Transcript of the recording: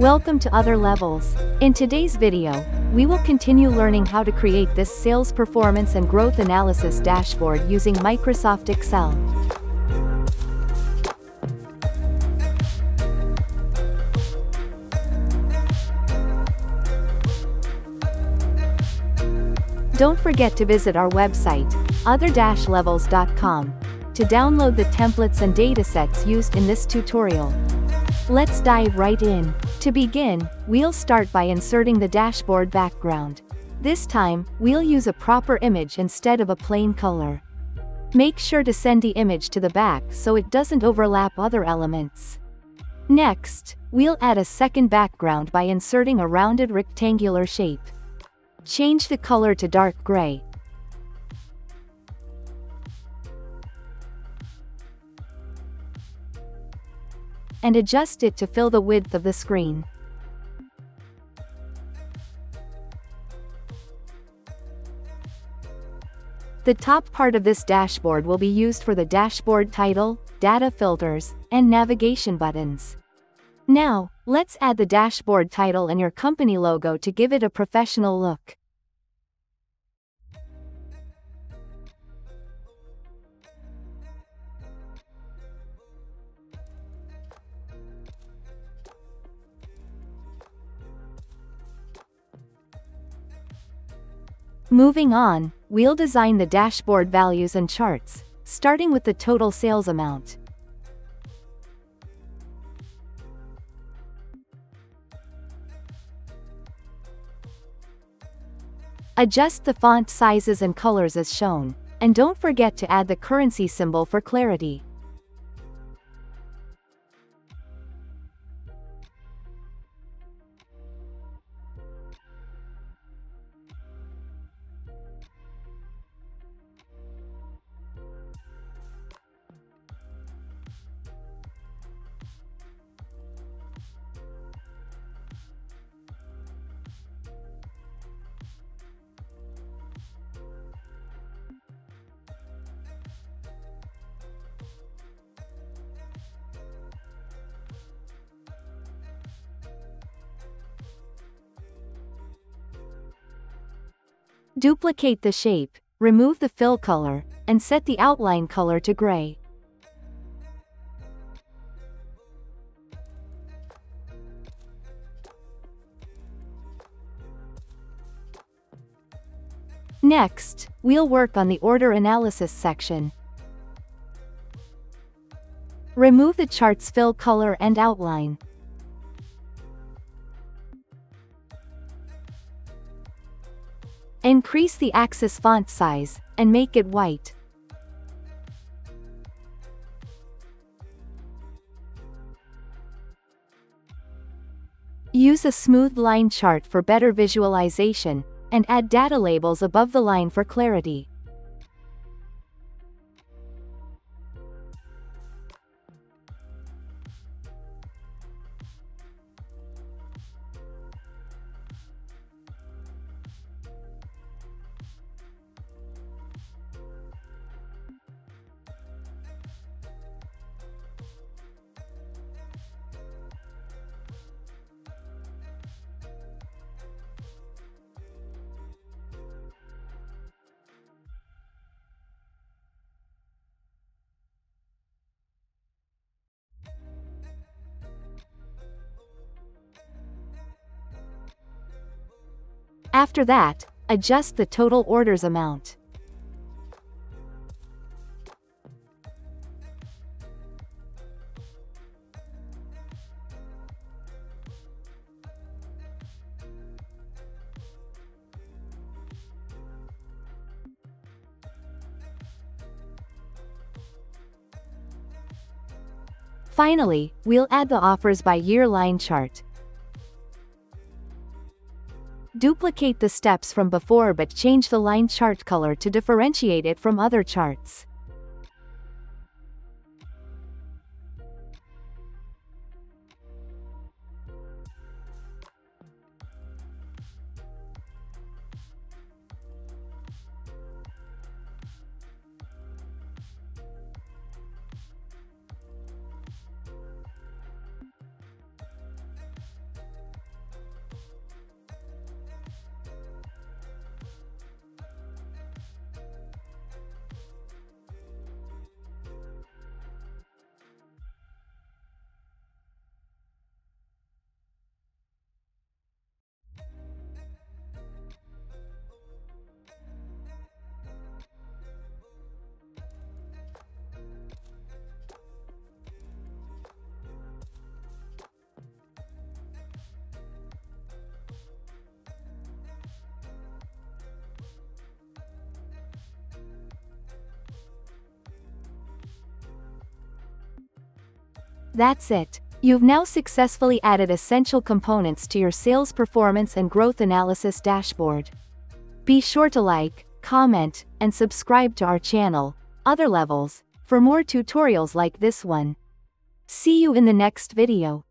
Welcome to other levels. In today's video, we will continue learning how to create this sales performance and growth analysis dashboard using Microsoft Excel. Don't forget to visit our website, other-levels.com, to download the templates and datasets used in this tutorial. Let's dive right in. To begin, we'll start by inserting the dashboard background. This time, we'll use a proper image instead of a plain color. Make sure to send the image to the back so it doesn't overlap other elements. Next, we'll add a second background by inserting a rounded rectangular shape. Change the color to dark gray. And adjust it to fill the width of the screen. The top part of this dashboard will be used for the dashboard title, data filters, and navigation buttons. Now, let's add the dashboard title and your company logo to give it a professional look. Moving on, we'll design the dashboard values and charts, starting with the total sales amount. Adjust the font sizes and colors as shown, and don't forget to add the currency symbol for clarity. Duplicate the shape, remove the fill color, and set the outline color to gray. Next, we'll work on the order analysis section. Remove the chart's fill color and outline. Increase the axis font size, and make it white. Use a smooth line chart for better visualization, and add data labels above the line for clarity. After that, adjust the total orders amount. Finally, we'll add the offers by year line chart. Duplicate the steps from before but change the line chart color to differentiate it from other charts. That's it. You've now successfully added essential components to your sales performance and growth analysis dashboard. Be sure to like, comment, and subscribe to our channel, Other Levels, for more tutorials like this one. See you in the next video.